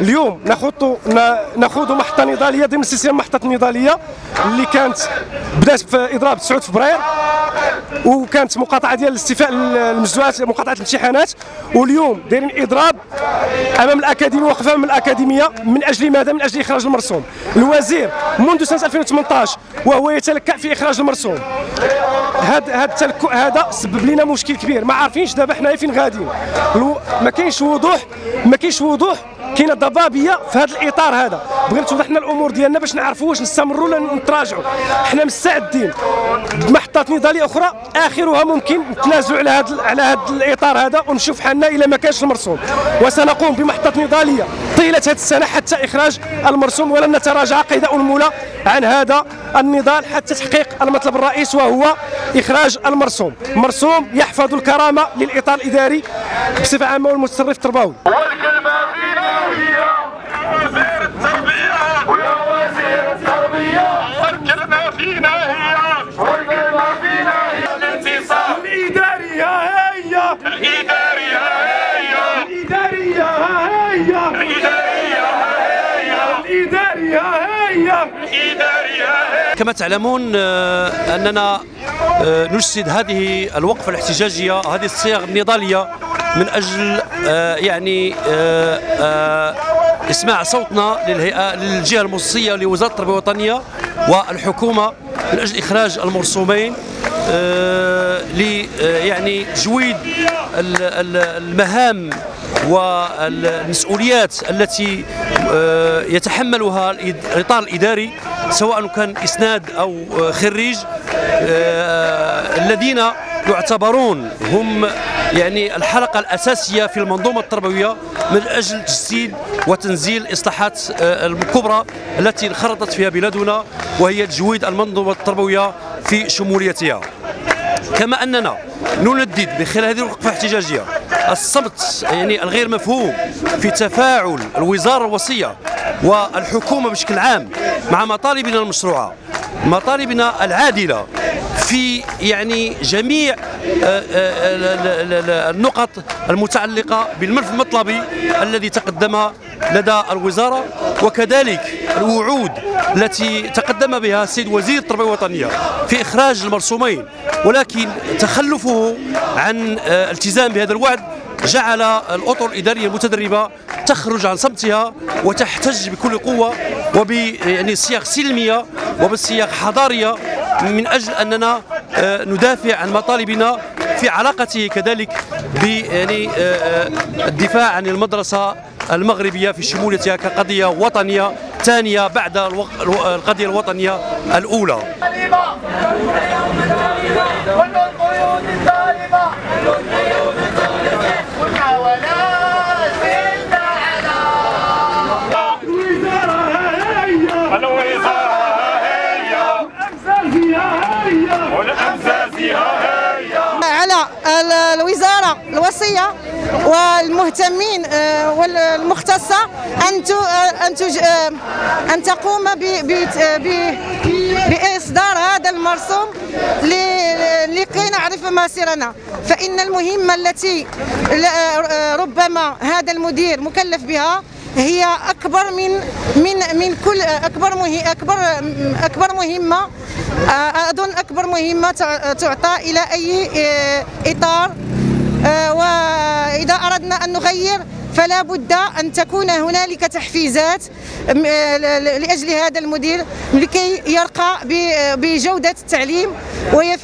اليوم ناخذ ناخذ محطة نضالية ضمن سلسلة محطه نضالية اللي كانت بدات في إضراب 9 فبراير وكانت مقاطعة ديال الاستيفاء المجزوعات مقاطعة الامتحانات. واليوم دايرين إضراب أمام الأكاديمية وقفه أمام الأكاديمية من أجل ماذا؟ من أجل إخراج المرسوم. الوزير منذ سنة 2018 وهو يتلكأ في إخراج المرسوم. هذا هذا التلكؤ هذا سبب لنا مشكل كبير. ما عارفينش دابا حنايا فين غاديين. ما كاينش وضوح ما كاينش وضوح كاينة ضبابية في هذا الإطار هذا. بغينا توضح لنا الأمور ديالنا باش نعرفوا واش نستمروا ولا نتراجعوا حنا مستعدين. بمحطات نضالية أخرى آخرها ممكن نتنازلوا على هذا على هذا الإطار هذا ونشوف حالنا إلى ما كانش المرسوم. وسنقوم بمحطة نضالية طيلة هذه السنة حتى إخراج المرسوم ولن نتراجع قيد انمله عن هذا النضال حتى تحقيق المطلب الرئيس وهو إخراج المرسوم. مرسوم يحفظ الكرامة للإطار الإداري بصفة عامة والمتصرف التربوي والكلمة فينا هي وزير التربيه ويا وزير التربيه والكلمة فينا هي والكلمة فينا هي الانتصار الاداريه هي الاداريه هي الاداريه هي الاداريه هي الاداريه هي الاداريه هي كما تعلمون آه، أننا آه، نجسد هذه الوقفة الاحتجاجية هذه الصيغ النضالية من أجل آه، يعني إسماع صوتنا للهيئة للجهة المخصصيه لوزارة التربية الوطنيه والحكومة من أجل إخراج المرسومين. ل يعني جويد ال- ال- المهام والمسؤوليات التي يتحملها الإطار الإداري سواء كان إسناد أو خريج الذين يعتبرون هم يعني الحلقة الأساسية في المنظومة التربوية من أجل تجسيد وتنزيل الإصلاحات آه، الكبرى التي انخرطت فيها بلادنا وهي تجويد المنظومة التربوية في شموليتها. كما أننا نندد من خلال هذه الوقفة الاحتجاجية الصمت يعني الغير مفهوم في تفاعل الوزارة الوصية والحكومة بشكل عام مع مطالبنا المشروعة مطالبنا العادلة في يعني جميع آه، آه، ال- ال- ال- النقط المتعلقة بالملف المطلبي الذي تقدم لدى الوزارة وكذلك الوعود التي تقدم بها السيد وزير التربية الوطنيه في إخراج المرسومين. ولكن تخلفه عن آه، التزام بهذا الوعد جعل الأطر الإدارية المتدربة تخرج عن صمتها وتحتج بكل قوة وب يعني سلمية وبصياغ حضارية من أجل أننا آه، ندافع عن مطالبنا في علاقته كذلك ب يعني آه، الدفاع عن المدرسة المغربية في شموليتها كقضيه وطنية ثانية بعد القضية الوطنية الأولى. كل القيود الظالمة. والمحاولات الوصيه والمهتمين آه، والمختصة أن آه، آه، أن تقوم بإصدار هذا المرسوم لكي نعرف مصيرنا فإن المهمة التي ربما هذا المدير مكلف بها هي أكبر من من من كل أكبر مه أكبر أكبر مهمة أظن أكبر مهمة تع- تعطى إلى أي إطار آه، وإذا أردنا أن نغير فلا بد أن تكون هنالك تحفيزات آه، ل- لأجل هذا المدير لكي يرقى ب- بجودة التعليم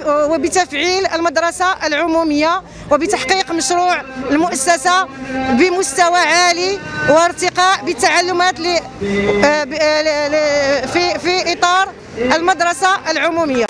وبتفعيل المدرسة العمومية وبتحقيق مشروع المؤسسة بمستوى عالي وارتقاء بالتعلمات آه، في في إطار المدرسة العمومية.